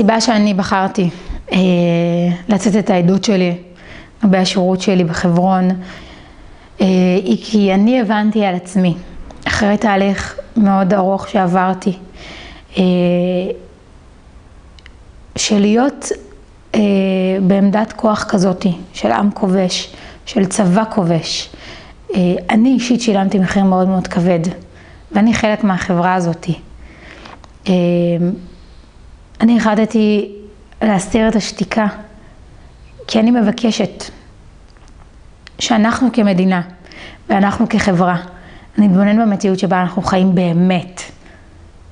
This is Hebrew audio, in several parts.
הסיבה שאני בחרתי אה, לצאת את העדות שלי בשירות שלי בחברון, אה, היא כי אני הבנתי על עצמי, אחרי תהליך מאוד ארוך שעברתי, אה, שלהיות אה, בעמדת כוח כזאתי, של עם כובש, של צבא כובש, אה, אני אישית שילמתי מחיר מאוד מאוד כבד, ואני חלק מהחברה הזאתי. אה, אני החלטתי להסתיר את השתיקה, כי אני מבקשת שאנחנו כמדינה ואנחנו כחברה, נתבונן במציאות שבה אנחנו חיים באמת.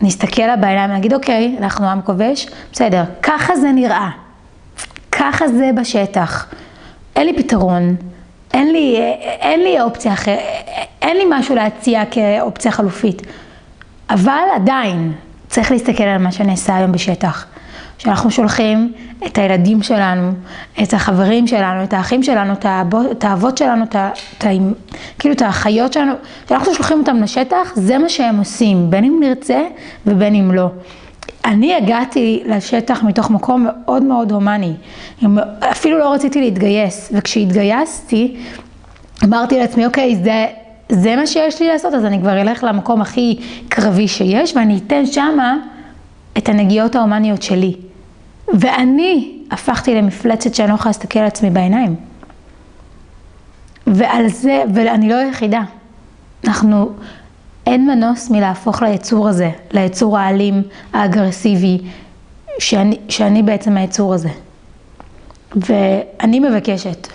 נסתכל לה בעיניים ונגיד, אוקיי, אנחנו עם כובש, בסדר, ככה זה נראה, ככה זה בשטח. אין לי פתרון, אין לי, אין לי אופציה אחרת, אין לי משהו להציע כאופציה חלופית. אבל עדיין, צריך להסתכל על מה שנעשה היום בשטח. שאנחנו שולחים את הילדים שלנו, את החברים שלנו, את האחים שלנו, את, האבות, את האבות שלנו, את את כאילו את האחיות שלנו, שאנחנו שולחים אותם לשטח, זה מה שהם עושים, בין אם נרצה ובין אם לא. אני הגעתי לשטח מתוך מקום מאוד מאוד הומני, אפילו לא רציתי להתגייס, וכשהתגייסתי אמרתי לעצמי, אוקיי, זה, זה מה שיש לי לעשות, אז אני כבר אלך למקום הכי קרבי שיש, ואני אתן שמה את הנגיעות ההומניות שלי. ואני הפכתי למפלצת שאני לא יכולה להסתכל על עצמי בעיניים. ועל זה, ואני לא היחידה. אנחנו, אין מנוס מלהפוך ליצור הזה, ליצור האלים, האגרסיבי, שאני, שאני בעצם היצור הזה. ואני מבקשת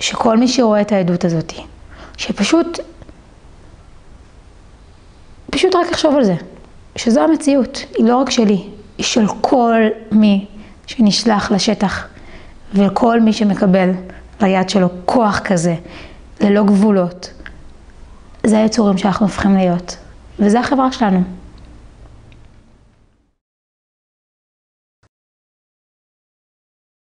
שכל מי שרואה את העדות הזאת, שפשוט, פשוט רק יחשוב על זה, שזו המציאות, היא לא רק שלי, היא של כל מי שנשלח לשטח וכל מי שמקבל ליד שלו כוח כזה, ללא גבולות. זה היצורים שאנחנו הופכים להיות, וזה החברה שלנו.